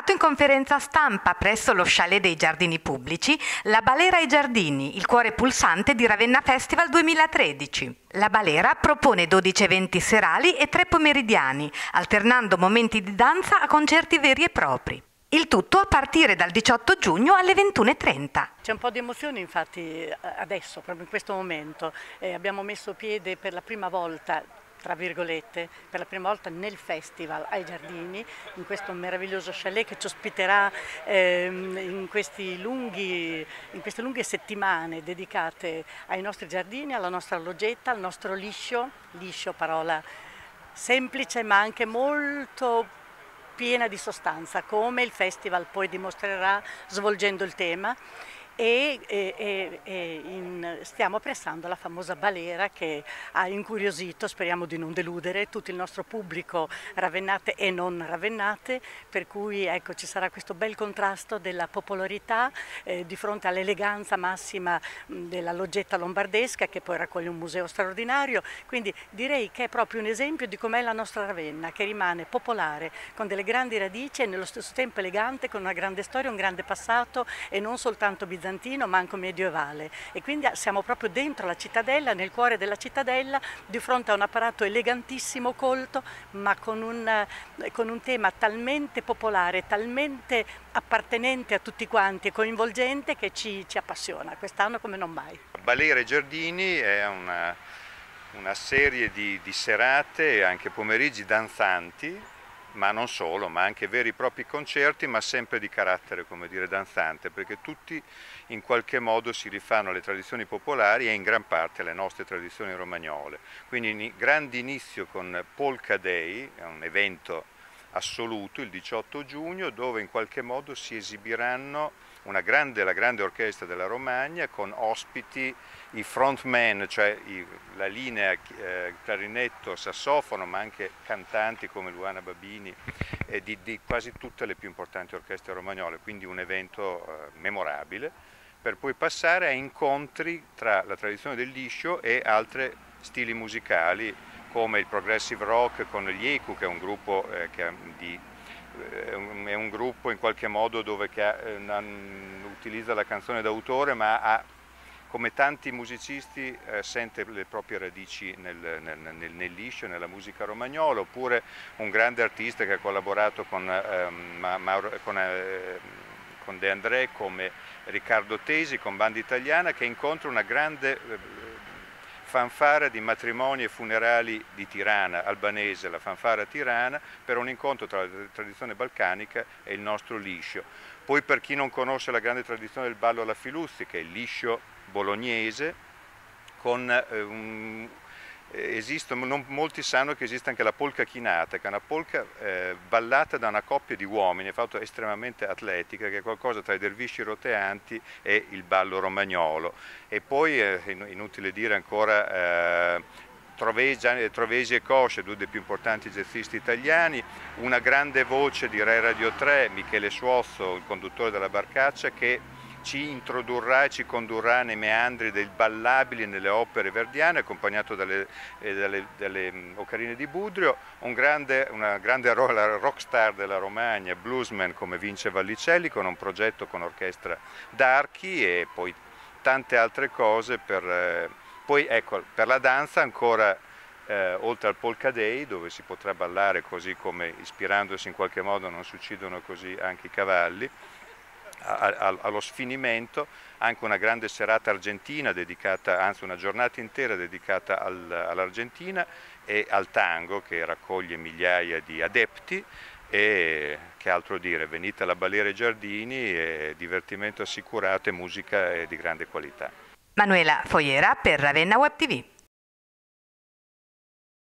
Presentato in conferenza stampa presso lo chalet dei Giardini Pubblici, La Balera ai Giardini, il cuore pulsante di Ravenna Festival 2013. La Balera propone 12 eventi serali e 3 pomeridiani, alternando momenti di danza a concerti veri e propri. Il tutto a partire dal 18 giugno alle 21.30. C'è un po' di emozione infatti adesso, proprio in questo momento. Eh, abbiamo messo piede per la prima volta tra virgolette, per la prima volta nel festival ai giardini, in questo meraviglioso chalet che ci ospiterà ehm, in, lunghi, in, queste lunghe settimane dedicate ai nostri giardini, alla nostra loggetta, al nostro liscio, liscio parola semplice ma anche molto piena di sostanza, come il festival poi dimostrerà svolgendo il tema e, e, e in, stiamo pressando la famosa balera che ha incuriosito, speriamo di non deludere, tutto il nostro pubblico ravennate e non ravennate, per cui ecco, ci sarà questo bel contrasto della popolarità eh, di fronte all'eleganza massima della loggetta lombardesca che poi raccoglie un museo straordinario, quindi direi che è proprio un esempio di com'è la nostra Ravenna, che rimane popolare, con delle grandi radici e nello stesso tempo elegante, con una grande storia, un grande passato e non soltanto bizantino bizantino ma anche medievale e quindi siamo proprio dentro la cittadella, nel cuore della cittadella, di fronte a un apparato elegantissimo, colto, ma con un, eh, con un tema talmente popolare, talmente appartenente a tutti quanti e coinvolgente che ci, ci appassiona, quest'anno come non mai. Balere Giardini è una, una serie di, di serate e anche pomeriggi danzanti ma non solo, ma anche veri e propri concerti, ma sempre di carattere, come dire, danzante, perché tutti in qualche modo si rifanno alle tradizioni popolari e in gran parte alle nostre tradizioni romagnole. Quindi grande inizio con Polka Day, è un evento assoluto, il 18 giugno, dove in qualche modo si esibiranno grande, la grande orchestra della Romagna con ospiti i frontman, cioè i, la linea eh, clarinetto, sassofono, ma anche cantanti come Luana Babini e di, di, quasi tutte le più importanti orchestre romagnole, quindi un evento eh, memorabile, per poi passare a incontri tra la tradizione del liscio e altri stili musicali come il progressive rock con gli Eku, che è un gruppo eh, che di eh, è un gruppo in qualche modo dove ha, eh, utilizza la canzone d'autore ma ha, come tanti musicisti eh, sente le proprie radici nel, nel, nel, nel, liscio, nella musica romagnola, oppure un grande artista che ha collaborato con, eh, Mauro, con, eh, con De André come Riccardo Tesi, con Banda Italiana, che incontra una grande fanfara di matrimoni e funerali di Tirana, albanese, la fanfara tirana, per un incontro tra la tradizione balcanica e il nostro liscio. Poi per chi non conosce la grande tradizione del ballo alla Filuzzi, che è il liscio bolognese, con eh, un, eh, esistono, non molti sanno che esiste anche la polka chinata, che è una polka eh, ballata da una coppia di uomini, fatta estremamente atletica, che è qualcosa tra i dervisci roteanti e il ballo romagnolo. E poi, eh, inutile dire ancora, eh, Trovesi e Cosce, due dei più importanti jazzisti italiani, una grande voce di Rai Radio 3, Michele Suozzo, il conduttore della Barcaccia, che ci introdurrà e ci condurrà nei meandri del ballabili nelle opere verdiane, accompagnato dalle, eh, dalle, dalle mm, Ocarine di Budrio, un grande, una grande rockstar della Romagna, bluesman come Vince Vallicelli, con un progetto con orchestra d'archi e poi tante altre cose. Per, eh, poi ecco, per la danza ancora eh, oltre al Polka Day dove si potrà ballare così come ispirandosi in qualche modo non si uccidono così anche i cavalli, allo sfinimento anche una grande serata argentina dedicata, anzi una giornata intera dedicata all'Argentina e al tango che raccoglie migliaia di adepti e che altro dire, venite alla Giardini, e divertimento assicurato e musica di grande qualità. Manuela Foiera per Ravenna Web TV.